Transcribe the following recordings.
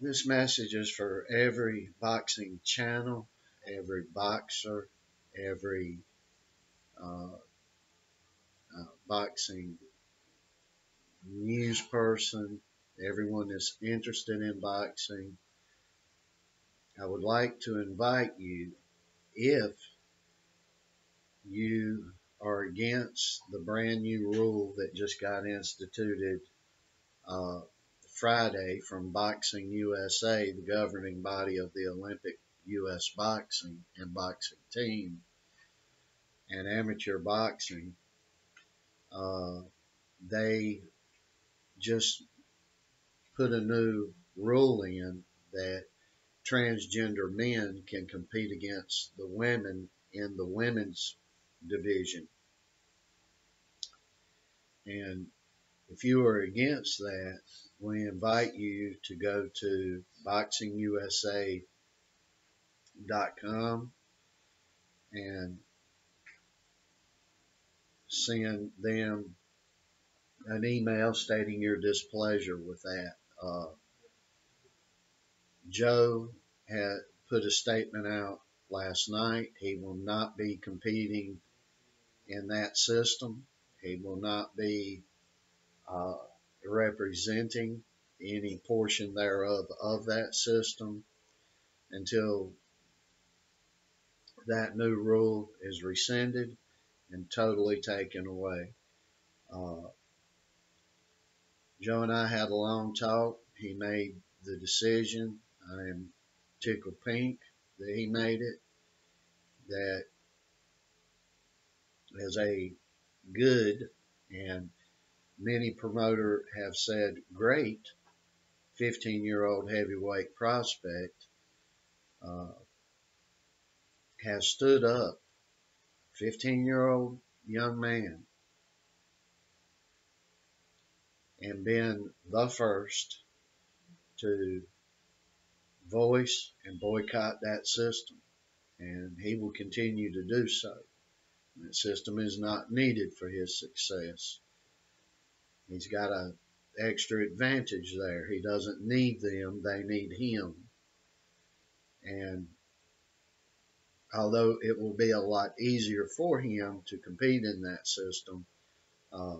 This message is for every boxing channel, every boxer, every uh, uh, boxing news person, everyone that's interested in boxing. I would like to invite you, if you are against the brand new rule that just got instituted uh, Friday from Boxing USA, the governing body of the Olympic U.S. boxing and boxing team, and amateur boxing, uh, they just put a new rule in that transgender men can compete against the women in the women's division. And if you are against that, we invite you to go to boxingusa.com and send them an email stating your displeasure with that. Uh, Joe had put a statement out last night. He will not be competing in that system. He will not be uh, representing any portion thereof of that system until that new rule is rescinded and totally taken away. Uh, Joe and I had a long talk. He made the decision. I am tickled pink that he made it. That as a good and many promoter have said great 15 year old heavyweight prospect uh, has stood up 15 year old young man and been the first to voice and boycott that system. And he will continue to do so. That system is not needed for his success He's got a extra advantage there. He doesn't need them, they need him. And although it will be a lot easier for him to compete in that system, uh,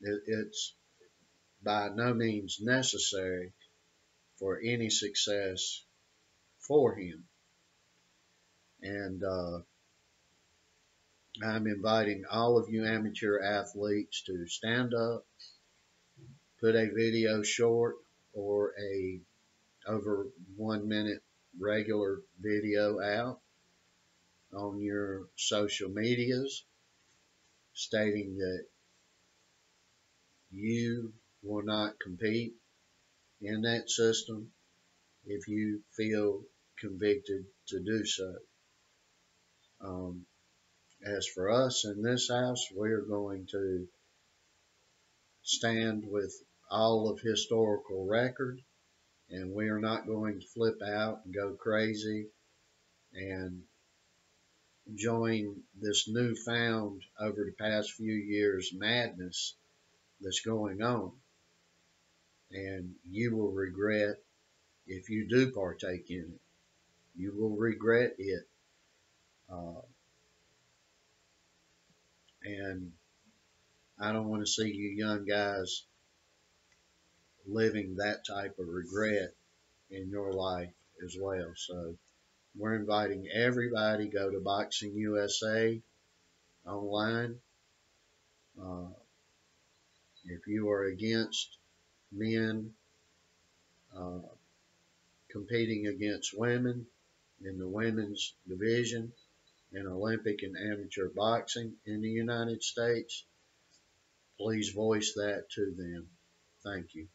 it, it's by no means necessary for any success for him. And uh, I'm inviting all of you amateur athletes to stand up, put a video short or a over one minute regular video out on your social medias stating that you will not compete in that system if you feel convicted to do so. Um, as for us in this house, we're going to stand with all of historical record and we are not going to flip out and go crazy and join this newfound over the past few years madness that's going on. And you will regret if you do partake in it. You will regret it. Uh, and I don't want to see you young guys living that type of regret in your life as well. So we're inviting everybody go to Boxing USA online. Uh, if you are against men uh, competing against women in the women's division, in Olympic and amateur boxing in the United States, please voice that to them. Thank you.